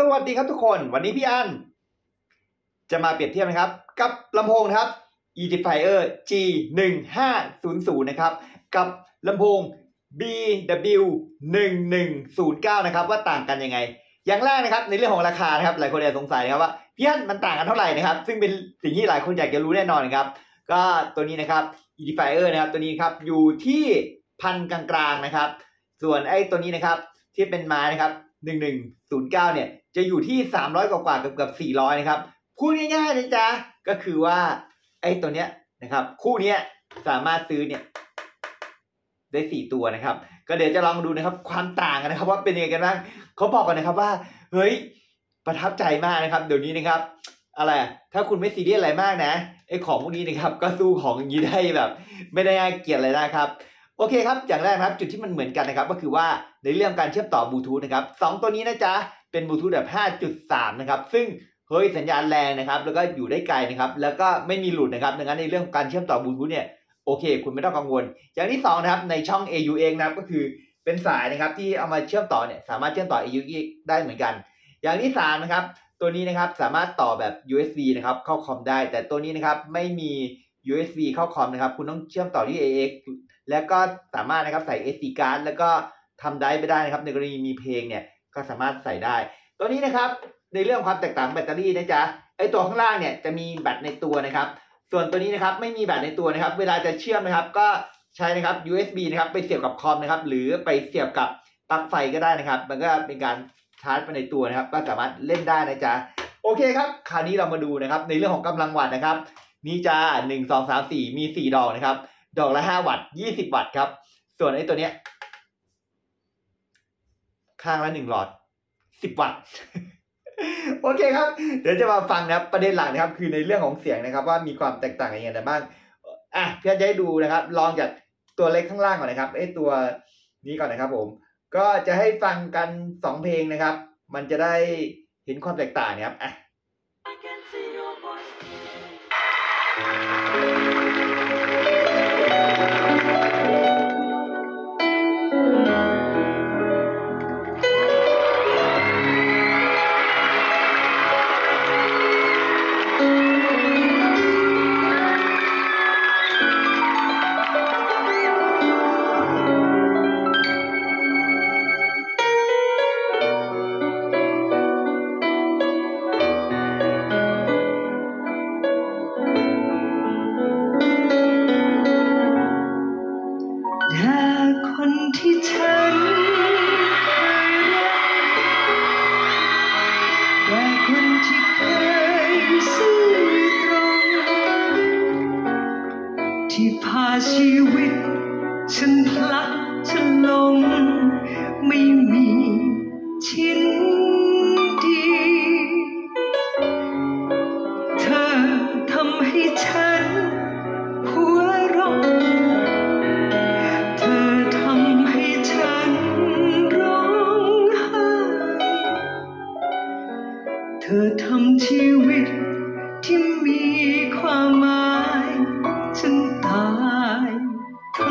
สวัสดีครับทุกคนวันนี้พี่อัน จะมาเปรียบเทียบนะครับ กับลำโพงนะครับ Edifier G 1 5 0 0 นะครับ กับลำโพง BW 1 1 0 9 นะครับ ว่าต่างกันยังไง อย่างแรกนะครับ ในเรื่องของราคานะครับ หลายคนอาจสงสัยนะครับว่าพี่อันมันต่างกันเท่าไหร่นะครับ ซึ่งเป็นสิ่งที่หลายคนอยากจะรู้แน่นอนนะครับ ก็ตัวนี้นะครับ Edifier นะครับตัวนี้ครับอยู่ที่พันกลางๆนะครับ ส่วนไอ้ตัวนี้นะครับที่เป็นไม้นะครับ1109เนี่ย จะอยู่ที่ 300 กว่ากว่าเกือบเกือบ400 นะครับ พูดง่ายๆนะจ๊ะก็คือว่าไอ้ตัวเนี้ยนะครับ คู่เนี้ยสามารถซื้อเนี่ยได้สี่ตัวนะครับ ก็เดี๋ยวจะลองดูนะครับ ความต่างกันนะครับ ว่าเป็นยังไงกันบ้างเขาบอกกันนะครับว่า เฮ้ย ประทับใจมากนะครับ เดี๋ยวนี้นะครับ อะไร ถ้าคุณไม่ซีเรียสอะไรมากนะไอ้ของพวกนี้นะครับ ก็สู้ของอย่างนี้ได้แบบ ไม่ได้น่าเกลียดเลยนะครับ โอเคครับ อย่างแรกครับ จุดที่มันเหมือนกันนะครับ ก็คือว่าในเรื่องการเชื่อมต่อบลูทูธนะครับสองตัวนี้นะจ๊ะ เป็นบลูทูธแบบ 5.3 นะครับ ซึ่งเฮ้ยสัญญาณแรงนะครับ แล้วก็อยู่ได้ไกลนะครับ แล้วก็ไม่มีหลุดนะครับ ดังนั้นในเรื่องการเชื่อมต่อบลูทูธเนี่ย โอเค คุณไม่ต้องกังวล อย่างที่สองนะครับ ในช่อง AU เองนะครับ ก็คือเป็นสายนะครับที่เอามาเชื่อมต่อเนี่ย สามารถเชื่อมต่อ AU ได้เหมือนกัน อย่างที่สามนะครับ ตัวนี้นะครับ สามารถต่อแบบ USB นะครับ เข้าคอมได้ แต่ตัวนี้นะครับ ไม่มี USB เข้าคอมนะครับ คุณต้องเชื่อมต่อที่ AX แล้วก็สามารถนะครับใส่ SD card แล้วก็ทำได้ไปได้นะครับ ในกรณีมีเพลงเนี่ย ก็สามารถใส่ได้ ตัวนี้นะครับในเรื่องความแตกต่างแบตเตอรี่นะจ๊ะไอตัวข้างล่างเนี่ยจะมีแบตในตัวนะครับ ส่วนตัวนี้นะครับไม่มีแบตในตัวนะครับ เวลาจะเชื่อมนะครับ ก็ใช้นะครับ USB นะครับไปเสียบกับคอมนะครับ หรือไปเสียบกับปลั๊กไฟก็ได้นะครับ มันก็เป็นการชาร์จไปในตัวนะครับ ก็สามารถเล่นได้นะจ๊ะโอเคครับคราวนี้เรามาดูนะครับ ในเรื่องของกำลังวัตต์นะครับ นี่จ้าหนึ่งสองสามสี่มีสี่ดอกนะครับ ดอกละห้าวัตต์ยี่สิบวัตต์ครับ ส่วนไอ้ตัวเนี้ย ข้างละหนึ่งหลอดสิบวัตต์โอเคครับ เดี๋ยวจะมาฟังนะครับประเด็นหลักนะครับ คือในเรื่องของเสียงนะครับ ว่ามีความแตกต่างยังไงบ้างอะพี่จะให้ดูนะครับ ลองจากตัวเล็กข้างล่างก่อนนะครับไอ้ตัวนี้ก่อนนะครับ ผม ก็จะให้ฟังกันสองเพลงนะครับ มันจะได้เห็นความแตกต่างนะครับอะ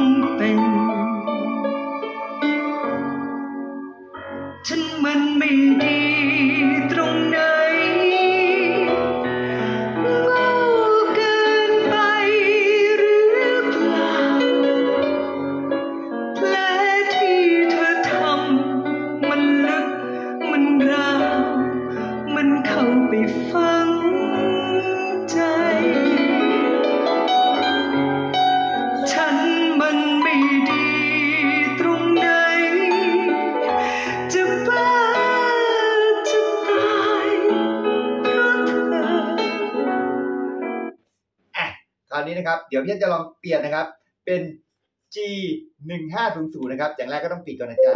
ทั้ เดี๋ยวพี่จะลองเปลี่ยนนะครับ เป็น G หนึ่งห้าศูนย์ศูนย์นะครับ อย่างแรกก็ต้องปิดก่อนนะจ๊ะ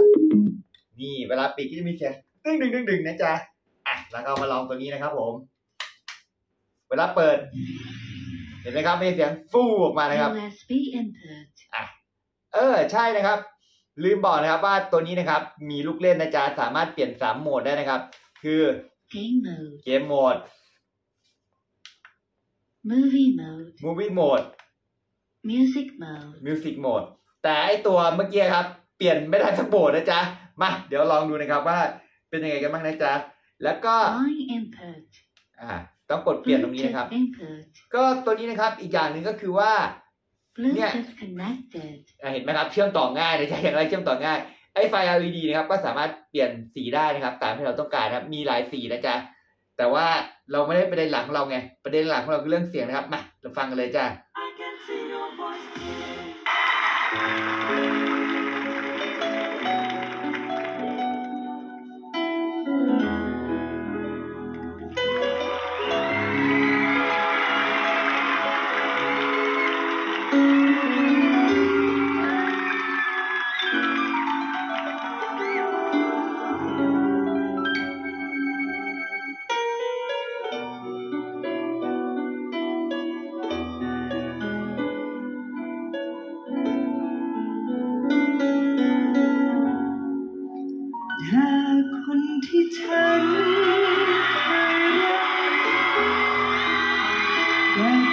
นี่เวลาปิดก็จะมีเสียงดึงดึงดึงดึงนะจ๊ะ อะ แล้วก็มาลองตัวนี้นะครับผม เวลาเปิด เห็นไหมครับมีเสียงฟู่ออกมานะครับ USB input. อะ เออ ใช่นะครับ ลืมบอกนะครับว่าตัวนี้นะครับ มีลูกเล่นนะจ๊ะ สามารถเปลี่ยนสามโหมดได้นะครับ คือ Game mode. เกมโหมด Movie mode. Movie โหมด Music mode. มิวสิกโหมดแต่ไอตัวเมื่อกี้ครับ เปลี่ยนไม่ได้สักโหมดนะจ๊ะ มา เดี๋ยวลองดูนะครับว่าเป็นยังไงกันบ้างนะจ๊ะ แล้วก็ Line input. อ่าต้องกดเปลี่ยนตรงนี้นะครับ Bluetooth input. ก็ตัวนี้นะครับอีกอย่างหนึ่งก็คือว่า Yeah. Bluetooth connected. อ่าเห็นไหมครับเชื่อมต่อง่ายนะจ๊ะอย่างไรเชื่อมต่อง่ายไอ้ไฟ LED นะครับก็สามารถเปลี่ยนสีได้นะครับ ตามที่เราต้องการนะครับ มีหลายสีนะจ๊ะแต่ว่าเราไม่ได้ประเด็นหลักของเราไงประเด็นหลักของเราคือเรื่องเสียงนะครับมาเราฟังกันเลยจ้ะ Thank you.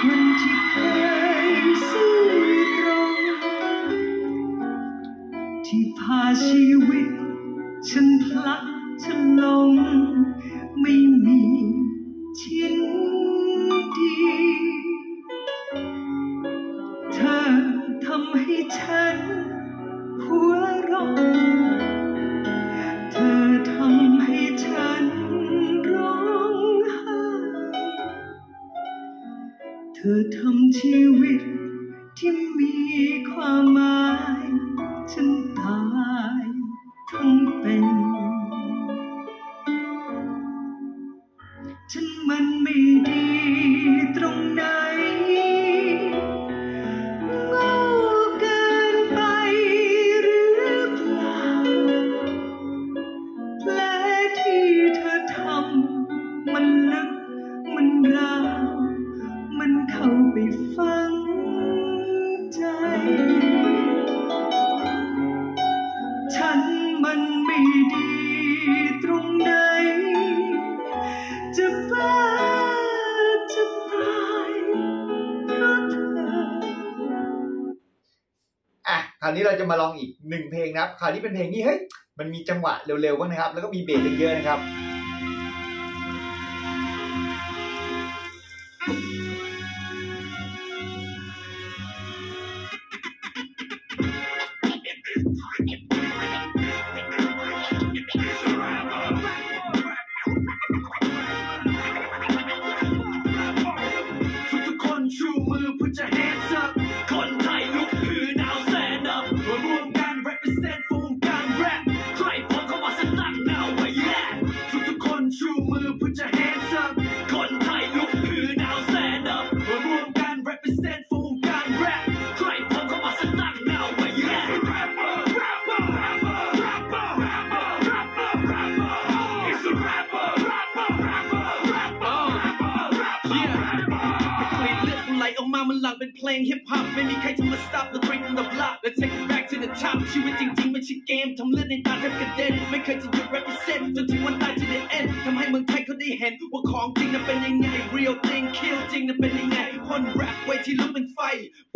คนที่เคยซื่อตรง ที่พาชีวิต เธอทำชีวิตที่มีความหมายาวนี้เราจะมาลองอีกหนึ่งเพลงนะครับ คราวนี้เป็นเพลงที่เฮ้ยมันมีจังหวะเร็วๆบ้างนะครับ แล้วก็มีเบสเยอะๆนะครับ มันหลั่งเป็นเพลงฮิปฮอปไม่มีใครจะมา stop the train from the block let's take it back to the top ชีวิตจริงๆไม่ใช่เกมทำเลือดในตาแทบกระเด็นไม่เคยจะหยุด represent จนถึงวันตาย to the end ทำให้เมืองไทยเขาได้เห็น ว่าของจริงนั้นเป็นยังไง real thing kill จริงนั้นเป็นยังไงคนแรปไว้ที่ลุกเป็นไฟ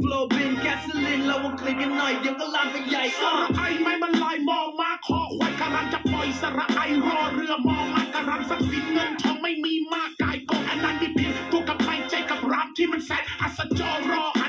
flow เป็น gasoline เราวงคลิปกันหน่อยเดี๋ยวก็ลามไปใหญ่สระไอไม่มันลอยมองมาคอควายการันจะปล่อยสระไอรอเรือมองมาการันทรัพย์สินเงินทองไม่มีมากกายกองอันนั้นมีเพียงตัวกับไม่ใจกับรามที่มันแสนอัศจรรอ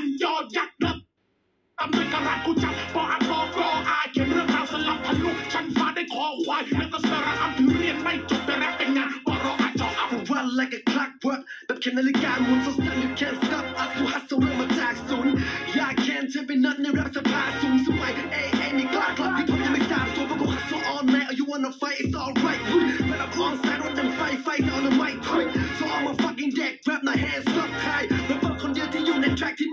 ตำนานการันกูจับปออัปอกออาเขียนเรื่องราวสลับทะลุชั้นฟ้าได้คอควาย แล้วก็สระอัมถือเรียนไม่จบแต่แรปเป็นงานปรออาจออัพ run like a clockwork แบบแค่นาฬิกาหมุน so stand you can't stop us กู hustle เริ่มมาจากศูนย์อยากแคนเธอเป็นนัดในแรปสภาสูงสมัยเอ้เอ้นี่กล้ากลับที่ผมยังไม่ทราบตัวเพราะกู hustle all night oh you wanna fight it's alright but I'm on side รถยังไฟไฟ on the mic so I'm a fucking deck rap หน้า hands up high แล้วเปิดคนเดียวที่อยู่ใน track ที่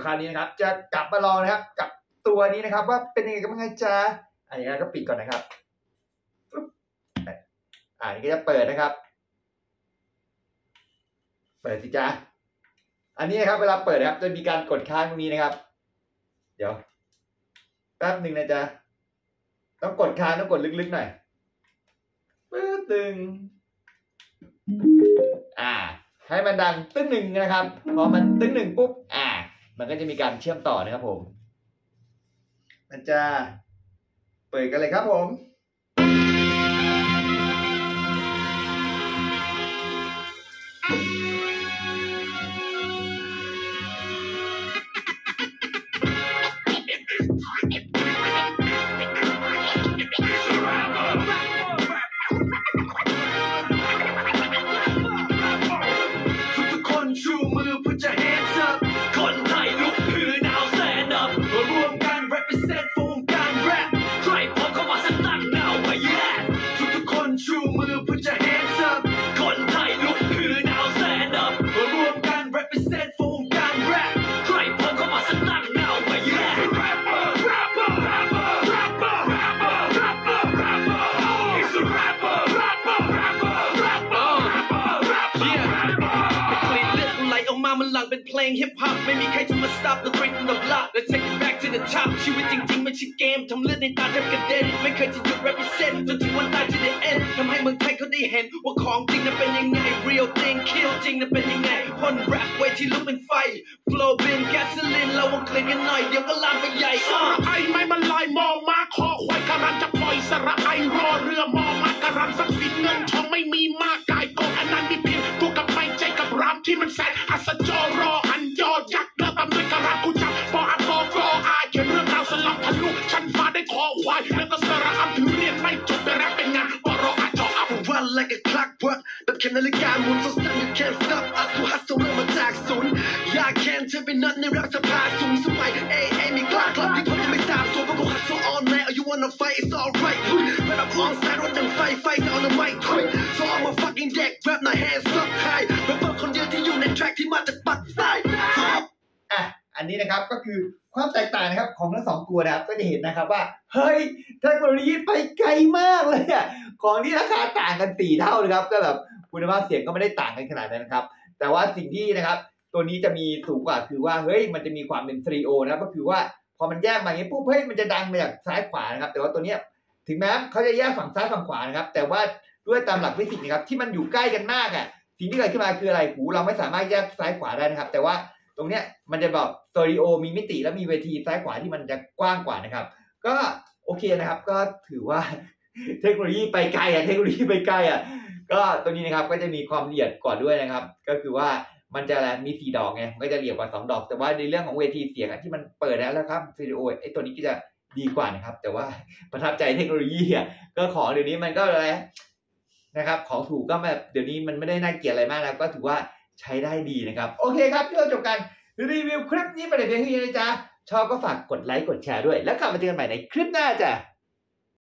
ยวคราวนี้นะครับ จะกลับมาลองนะครับ กับตัวนี้นะครับ ว่าเป็นยังไงกันบ้างจ๊ะอันนี้ก็ปิดก่อนนะครับปึ๊บอันนี้ก็จะเปิดนะครับ เปิดสิจ๊ะอันนี้นะครับเวลาเปิดนะครับ จะมีการกดค้างตรงนี้นะครับ เดี๋ยวแป๊บหนึ่งนะจ๊ะต้องกดค้างต้องกดลึกๆหน่อยปื๊ดตึงอ่า ให้มันดังตึ้งหนึ่งนะครับ พอมันตึ้งหนึ่งปุ๊บ อ่า มันก็จะมีการเชื่อมต่อนะครับผมมันจะเปิดกันเลยครับผม ลือดในตาแทบกระเด็นไม่เคยจะหยุด represent จนถึงวันตาย to the end ทำให้เมืองไทยเขาได้เห็น ว่าของจริงนั้นเป็นยังไง real thing kill จริงนั้นเป็นยังไงพ่น rap ไว้ที่ลุกเป็นไฟ flow เป็น gasoline เราวงเคลียร์กันหน่อยเดี๋ยวก็ลามไปใหญ่สระไอไม่มันลายมอมาคอควายการันจะปล่อยสระไอรอเรือมอมาการันทรัพย์สินเงินทองไม่มีมากกายกองอันนั้นมีเพียงตัวกับไม่ใจกับรามที่มันแสนอัศจรรยอ แค่นาฬิกาหมุน so stop you can't stop us กู hustle เริ่มมาจากศูนย์อยากแคนเธอเป็นนัดในรักสภาสูงสมัยเอเอมีกล้าคลับที่ทนยังไม่ทราบตัวเพราะกู hustle all night you wanna fight it's alright แบบแบบ on side รถยังไฟไฟแต่ on the mic คุย so I'm a fucking deck rap หน่อย hands up high แบบเพิ่คนเดียวที่อยู่ใน track ที่มาจากปักใต้อะอันนี้นะครับก็คือความแตกต่างนะครับของทั้งสองตัวนะครับก็จะเห็นนะครับว่า เฮ้ยเทคโนโลยีไปไกลมากเลยอะของที่ราคาต่างกันสี่เท่านะครับ ก็แบบ คุณภาพเสียงก็ไม่ได้ต่างกันขนาดนั้นนะครับ แต่ว่าสิ่งที่นะครับ ตัวนี้จะมีสูงกว่าคือว่าเฮ้ยมันจะมีความเป็นสตรีโอนะครับก็คือว่าพอมันแยกมาอย่างนี้ปุ๊บเฮ้ยมันจะดังมาจากซ้ายขวานะครับ แต่ว่าตัวเนี้ยถึงแม้เขาจะแยกฝั่งซ้ายฝั่งขวานะครับ แต่ว่าด้วยตามหลักฟิสิกส์นะครับที่มันอยู่ใกล้กันมากอะสิ่งที่เกิดขึ้นมาคืออะไรหูเราไม่สามารถแยกซ้ายขวาได้นะครับ แต่ว่าตรงเนี้ยมันจะแบบสตูดิโอมีมิติและมีเวทีซ้ายขวาที่มันจะกว้างกว่านะครับ ก็โอเคนะครับ ก็ถือว่าเทคโนโลยีไปไกลอะเทคโนโลยีไปไกลอะ ก็ตัวนี้นะครับก็จะมีความละเอียดกว่าด้วยนะครับ ก็คือว่ามันจะมีสี่ดอกไงมันก็จะละเอียดกว่าสองดอก แต่ว่าในเรื่องของเวทีเสียงที่มันเปิดแล้วนะครับสตูดิโอไอ้ตัวนี้ก็จะดีกว่านะครับ แต่ว่าประทับใจเทคโนโลยีอะก็ของเดี๋ยวนี้มันก็อะไรนะครับ ของถูกก็แบบเดี๋ยวนี้มันไม่ได้น่าเกลียดอะไรมากแล้วก็ถือว่าใช้ได้ดีนะครับ โอเคครับที่เราจบกันรีวิวคลิปนี้ไปแต่เพียงเท่านี้นะจ๊ะชอบก็ฝากกดไลค์กดแชร์ด้วย แล้วกลับมาเจอกันใหม่ในคลิปหน้าจ้ะ